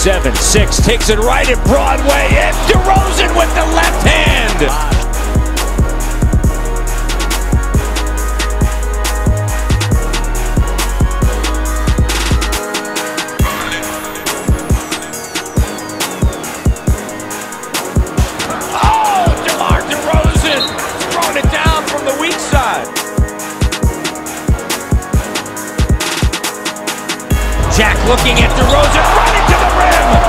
7-6 takes it right at Broadway, and DeRozan with the left hand. Oh, DeMar DeRozan throwing it down from the weak side. Jack looking at DeRozan, rim.